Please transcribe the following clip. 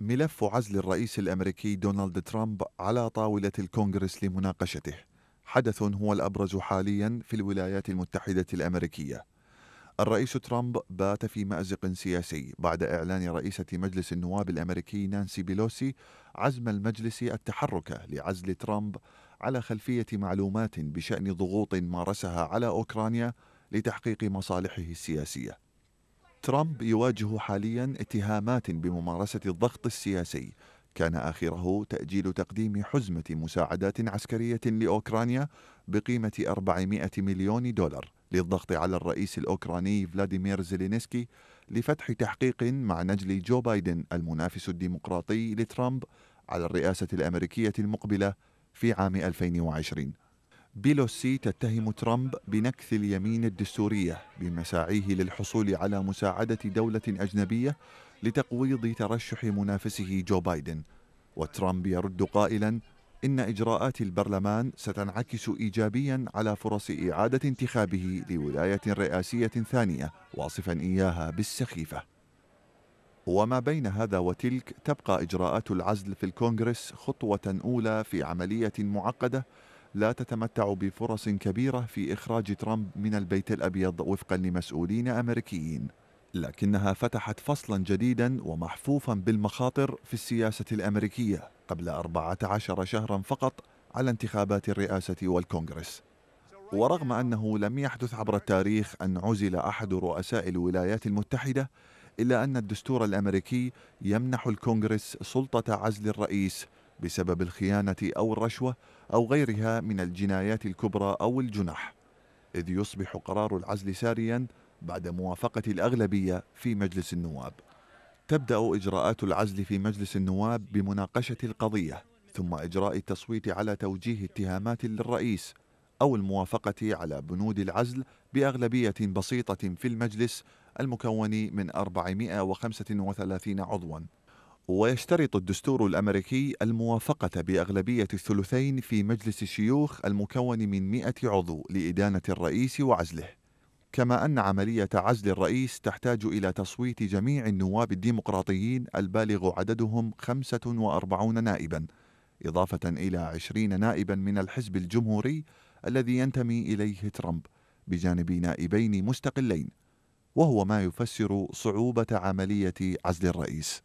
ملف عزل الرئيس الأمريكي دونالد ترامب على طاولة الكونغرس لمناقشته. حدث هو الأبرز حاليا في الولايات المتحدة الأمريكية. الرئيس ترامب بات في مأزق سياسي بعد إعلان رئيسة مجلس النواب الأمريكي نانسي بيلوسي عزم المجلس التحرك لعزل ترامب على خلفية معلومات بشأن ضغوط مارسها على أوكرانيا لتحقيق مصالحه السياسية. ترامب يواجه حاليا اتهامات بممارسة الضغط السياسي. كان آخره تأجيل تقديم حزمة مساعدات عسكرية لأوكرانيا بقيمة 400 مليون دولار للضغط على الرئيس الأوكراني فلاديمير زيلينسكي لفتح تحقيق مع نجل جو بايدن المنافس الديمقراطي لترامب على الرئاسة الأمريكية المقبلة في عام 2020 بيلوسي تتهم ترامب بنكث اليمين الدستورية بمساعيه للحصول على مساعدة دولة أجنبية لتقويض ترشح منافسه جو بايدن. وترامب يرد قائلا إن إجراءات البرلمان ستنعكس إيجابيا على فرص إعادة انتخابه لولاية رئاسية ثانية واصفا إياها بالسخيفة. وما بين هذا وتلك تبقى إجراءات العزل في الكونغرس خطوة أولى في عملية معقدة لا تتمتع بفرص كبيرة في إخراج ترامب من البيت الأبيض وفقا لمسؤولين أمريكيين. لكنها فتحت فصلا جديدا ومحفوفا بالمخاطر في السياسة الأمريكية قبل 14 شهرا فقط على انتخابات الرئاسة والكونغرس. ورغم أنه لم يحدث عبر التاريخ أن عزل أحد رؤساء الولايات المتحدة إلا أن الدستور الأمريكي يمنح الكونغرس سلطة عزل الرئيس بسبب الخيانة أو الرشوة أو غيرها من الجنايات الكبرى أو الجنح إذ يصبح قرار العزل ساريا بعد موافقة الأغلبية في مجلس النواب. تبدأ إجراءات العزل في مجلس النواب بمناقشة القضية ثم إجراء التصويت على توجيه اتهامات للرئيس أو الموافقة على بنود العزل بأغلبية بسيطة في المجلس المكون من 435 عضواً. ويشترط الدستور الأمريكي الموافقة بأغلبية الثلثين في مجلس الشيوخ المكون من 100 عضو لإدانة الرئيس وعزله. كما أن عملية عزل الرئيس تحتاج إلى تصويت جميع النواب الديمقراطيين البالغ عددهم 45 نائبا إضافة إلى 20 نائبا من الحزب الجمهوري الذي ينتمي إليه ترامب بجانب نائبين مستقلين وهو ما يفسر صعوبة عملية عزل الرئيس.